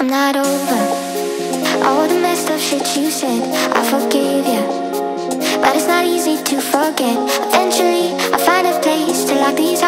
I'm not over all the messed up shit you said. I forgive you, but it's not easy to forget. Eventually, I find a place to lock these